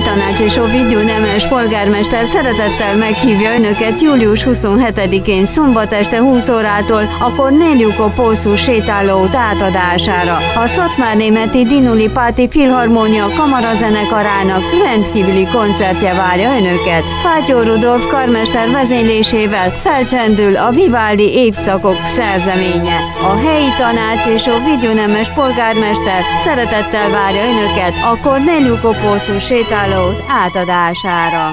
helyi tanács és Ovidiu Nemes polgármester szeretettel meghívja Önöket július 27-én szombat este 20 órától a Corneliuko Pószú sétálóút átadására. A Szatmár Németi Dinuli Páti Filharmónia Kamarazenekarának rendkívüli koncertje várja Önöket. Fátyó Rudolf karmester vezénylésével felcsendül a Vivaldi évszakok szerzeménye. A helyi tanács és Ovidiu Nemes polgármester szeretettel várja Önöket a Corneliuko Pószú sétálót átadására.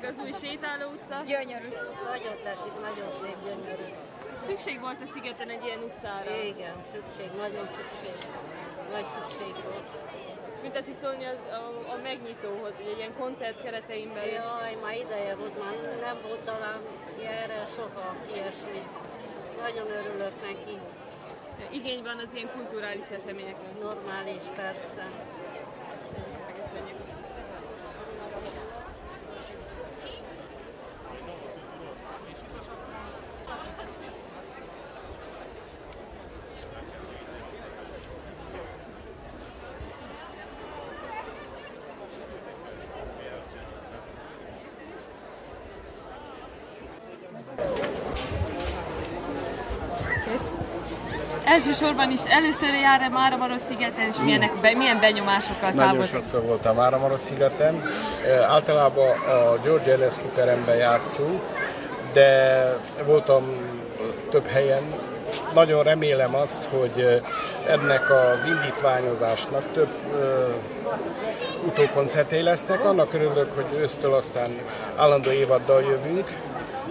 Tetszik az új sétáló utca? Gyönyörű. Nagyon tetszik, nagyon szép, gyönyörű. Szükség volt a szigeten egy ilyen utcára. Igen, szükség, nagyon szükség. Nagy szükség volt. Mit tetszik szólni az, a, a megnyitóhoz, egy ilyen koncert keretein belül? Jaj, már ideje volt, már nem volt talán erre soha ilyesmi. Nagyon örülök neki. Igény van az ilyen kulturális eseményekre. Normális, persze. Elsősorban is először jár-e Máramaros szigeten, és milyenek, be, milyen benyomásokkal Nagyon sokszor voltam Máramaros szigeten. Általában a George Enescu teremben játszunk, de voltam több helyen. Nagyon remélem azt, hogy ennek az indítványozásnak több ö, utókoncertjei lesznek. Annak örülök, hogy ősztől aztán állandó évaddal jövünk,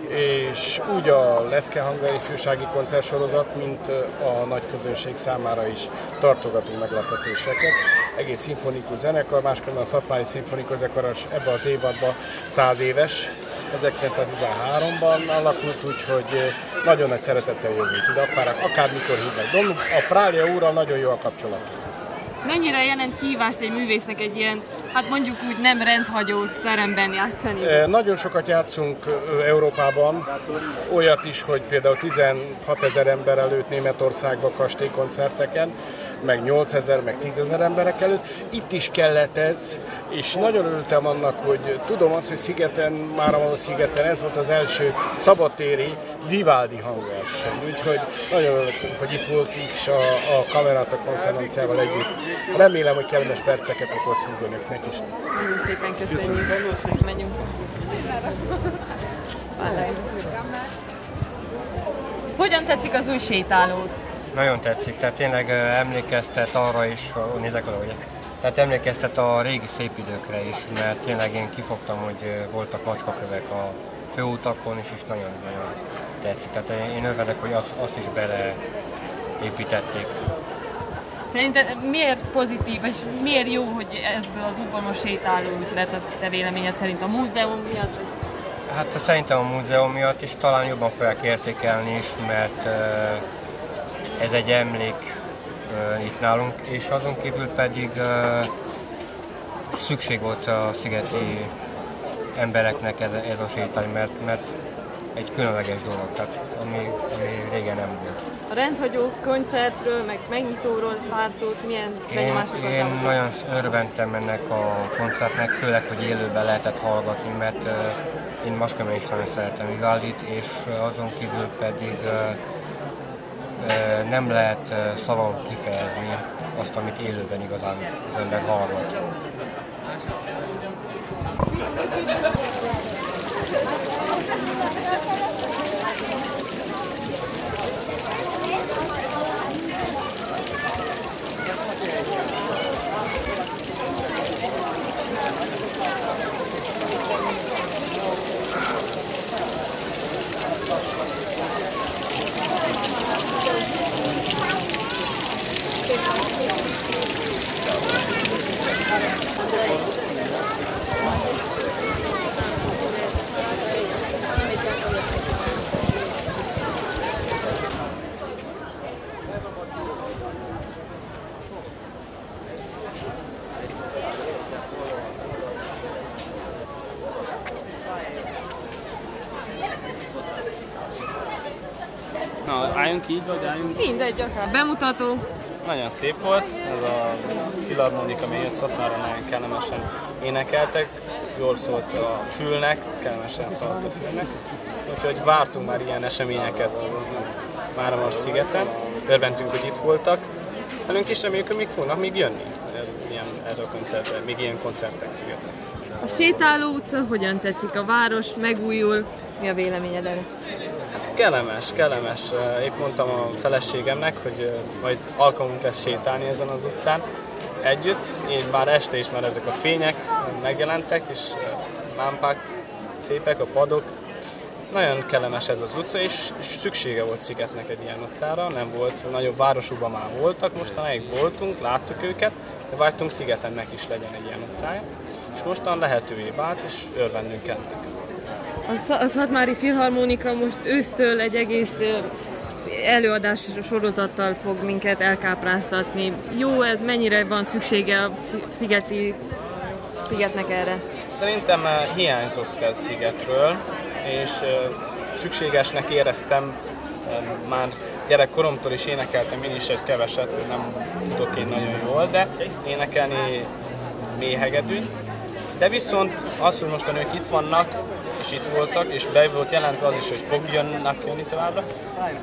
és úgy a Lecke hangveri fűsági koncertsorozat, mint a nagy közönség számára is tartogatunk meglepetéseket. Egész szimfonikus zenekar, máskülönben a Szatmári Szimfonikus Zenekar ebben az évadban 100 éves, 1913-ban alakult, úgyhogy nagyon nagy szeretettel jövünk ide, akár, akármikor hívnak. A Prália úrral nagyon jó a kapcsolat. Mennyire jelent kihívást egy művésznek egy ilyen, hát mondjuk úgy nem rendhagyó teremben játszani? Nagyon sokat játszunk Európában, olyat is, hogy például 16 ezer ember előtt Németországban kastélykoncerteken, meg 8000, meg 10 ezer emberek előtt. Itt is kellett ez, és nagyon örültem annak, hogy tudom azt, hogy Szigeten, már a Szigeten ez volt az első szabadtéri Vivaldi hangverseny. Úgyhogy nagyon örülök, hogy itt voltunk is a, a Kamerata konszerenciával együtt. Remélem, hogy kellemes perceket okoztunk önöknek is. Nagyon szépen köszönjük. köszönjük. Menjünk. Hogyan tetszik az új sétálót? Nagyon tetszik, tehát tényleg emlékeztet arra is, nézek oda, ugye? Tehát emlékeztet a régi szép időkre is, mert tényleg én kifogtam, hogy voltak macskakövek a főutakon, és is nagyon-nagyon tetszik. Tehát én örvendek, hogy azt, azt is beleépítették. Szerinted miért pozitív, és miért jó, hogy ebből az most sétáló lett a te véleményed szerint a múzeum miatt? Hát szerintem a múzeum miatt is talán jobban fel kell értékelni is, mert ez egy emlék itt nálunk, és azon kívül pedig szükség volt a szigeti embereknek ez, ez a sétány, mert, mert egy különleges dolog, tehát ami, ami régen nem volt. A rendhagyó koncertről, meg megnyitóról pár szót, milyen benyomásokat Én, én nagyon örventem ennek a koncertnek, főleg, hogy élőben lehetett hallgatni, mert uh, én Maskemben is nagyon szeretem Vivaldit, és azon kívül pedig uh, uh, nem lehet szavon kifejezni azt, amit élőben igazán az ember hallgat. Thank you. Álljunk így, vagy álljunk? Mindegy, akár. Bemutató. Nagyon szép volt, ez a filharmonika, ami jött Szatmára nagyon kellemesen énekeltek, jól szólt a fülnek, kellemesen szólt a fülnek. Úgyhogy vártunk már ilyen eseményeket Máramar szigeten, örventünk, hogy itt voltak. Velünk is reméljük, hogy még fognak még jönni ilyen, erre a koncertre, még ilyen koncertek szigeten. A sétáló utca hogyan tetszik? A város megújul. Mi a véleményed erre? Kellemes, kellemes. Épp mondtam a feleségemnek, hogy majd alkalmunk lesz sétálni ezen az utcán együtt. Én már este is már ezek a fények megjelentek, és lámpák szépek, a padok. Nagyon kellemes ez az utca, és szüksége volt Szigetnek egy ilyen utcára. Nem volt, nagyobb városokban már voltak, mostanáig voltunk, láttuk őket, de vágytunk Szigetennek is legyen egy ilyen utcája. És mostan lehetővé vált, és örvendünk ennek. A Szatmári Filharmonika most ősztől egy egész előadás sorozattal fog minket elkápráztatni. Jó, ez mennyire van szüksége a szigeti, szigetnek erre? Szerintem hiányzott ez szigetről, és szükségesnek éreztem már gyerekkoromtól is énekeltem én is egy keveset, nem tudok én nagyon jól, de énekelni méhegedűt. De viszont az, hogy most a nők itt vannak, és itt voltak, és be volt jelentve az is, hogy fogjanak jönni továbbra.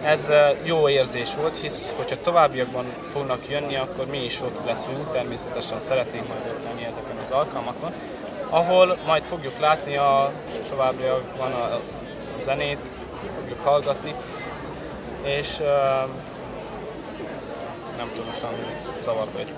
Ez jó érzés volt, hisz hogyha továbbiakban fognak jönni, akkor mi is ott leszünk, természetesen szeretnénk majd ott lenni ezeken az alkalmakon, ahol majd fogjuk látni a továbbiakban a zenét, fogjuk hallgatni, és uh, nem tudom, most zavarba egy